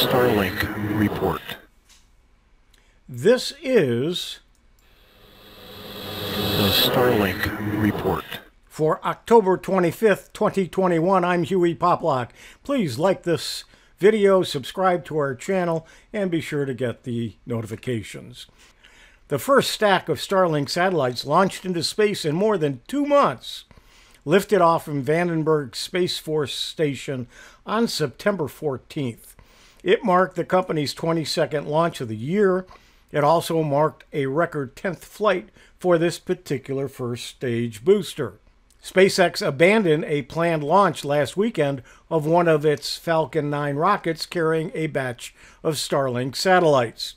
Starlink Report. This is The Starlink Report. for October 25th, 2021. I'm Hewie Poplock. Please like this video, subscribe to our channel, and be sure to get the notifications. The first stack of Starlink satellites launched into space in more than two months lifted off from Vandenberg Space Force Station on September 14th. It marked the company's 22nd launch of the year. It also marked a record 10th flight for this particular first stage booster. SpaceX abandoned a planned launch last weekend of one of its Falcon 9 rockets carrying a batch of Starlink satellites.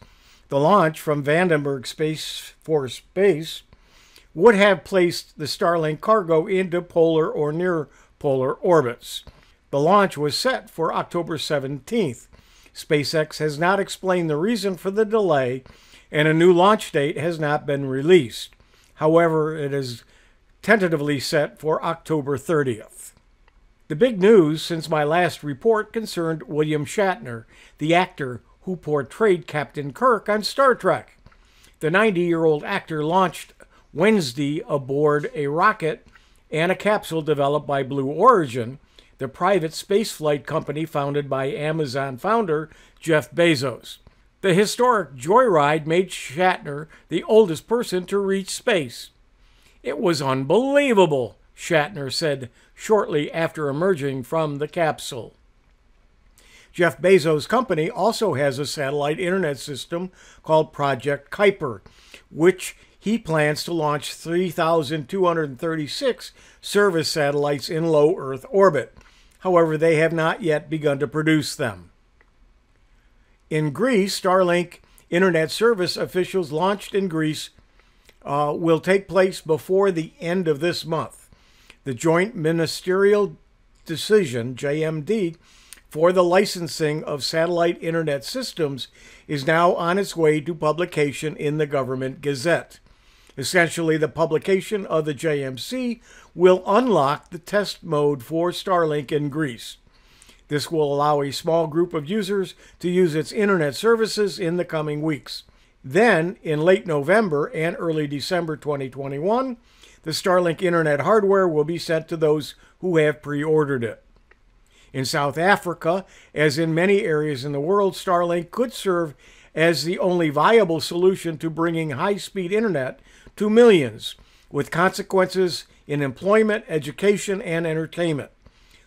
The launch from Vandenberg Space Force Base would have placed the Starlink cargo into polar or near polar orbits. The launch was set for October 17th. SpaceX has not explained the reason for the delay, and a new launch date has not been released. However, it is tentatively set for October 30th. The big news since my last report concerned William Shatner, the actor who portrayed Captain Kirk on Star Trek. The 90 year old actor launched Wednesday aboard a rocket and a capsule developed by Blue Origin, the private spaceflight company founded by Amazon founder Jeff Bezos. The historic joyride made Shatner the oldest person to reach space. It was unbelievable, Shatner said shortly after emerging from the capsule. Jeff Bezos' company also has a satellite internet system called Project Kuiper, which he plans to launch 3,236 service satellites in low Earth orbit. However, they have not yet begun to produce them. In Greece, Starlink internet service officials launched in Greece uh, will take place before the end of this month. The Joint Ministerial Decision, JMD, for the licensing of satellite internet systems is now on its way to publication in the Government Gazette. Essentially, the publication of the JMC will unlock the test mode for Starlink in Greece. This will allow a small group of users to use its internet services in the coming weeks. Then, in late November and early December 2021, the Starlink internet hardware will be sent to those who have pre ordered it. In South Africa, as in many areas in the world, Starlink could serve as the only viable solution to bringing high speed internet to millions, with consequences in employment, education, and entertainment.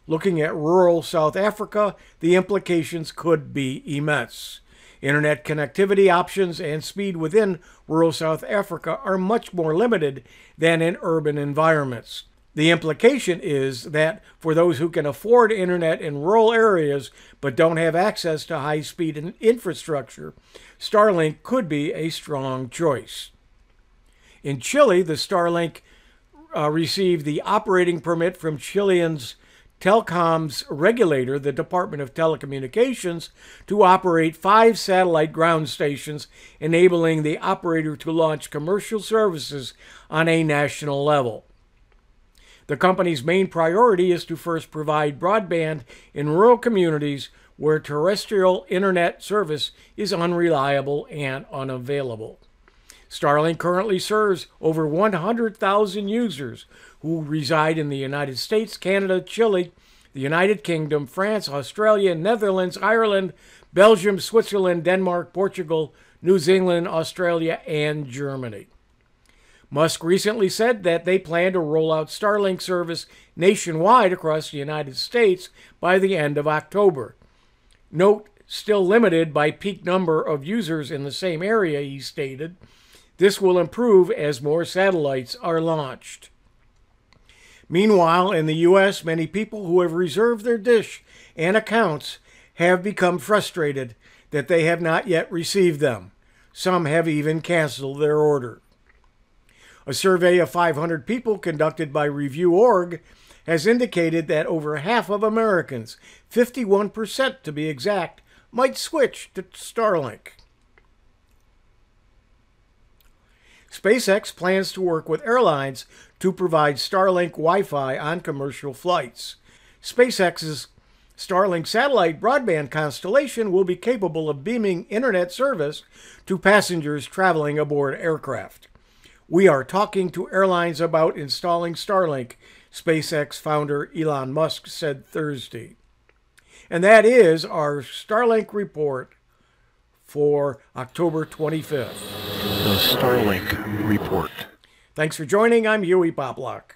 Looking at rural South Africa, the implications could be immense. Internet connectivity options and speed within rural South Africa are much more limited than in urban environments. The implication is that for those who can afford internet in rural areas but don't have access to high speed infrastructure, Starlink could be a strong choice. In Chile, the Starlink uh, received the operating permit from Chilean's Telcom's regulator, the Department of Telecommunications, to operate five satellite ground stations, enabling the operator to launch commercial services on a national level. The company's main priority is to first provide broadband in rural communities where terrestrial internet service is unreliable and unavailable. Starlink currently serves over 100,000 users who reside in the United States, Canada, Chile, the United Kingdom, France, Australia, Netherlands, Ireland, Belgium, Switzerland, Denmark, Portugal, New Zealand, Australia, and Germany. Musk recently said that they plan to roll out Starlink service nationwide across the United States by the end of October. Note, still limited by peak number of users in the same area, he stated. This will improve as more satellites are launched. Meanwhile, in the U.S., many people who have reserved their dish and accounts have become frustrated that they have not yet received them. Some have even canceled their order. A survey of 500 people conducted by Review.org has indicated that over half of Americans, 51% to be exact, might switch to Starlink. SpaceX plans to work with airlines to provide Starlink Wi Fi on commercial flights. SpaceX's Starlink satellite broadband constellation will be capable of beaming internet service to passengers traveling aboard aircraft. We are talking to airlines about installing Starlink, SpaceX founder Elon Musk said Thursday. And that is our Starlink report for October 25th. The Starlink Report. Thanks for joining. I'm Hewie Poplock.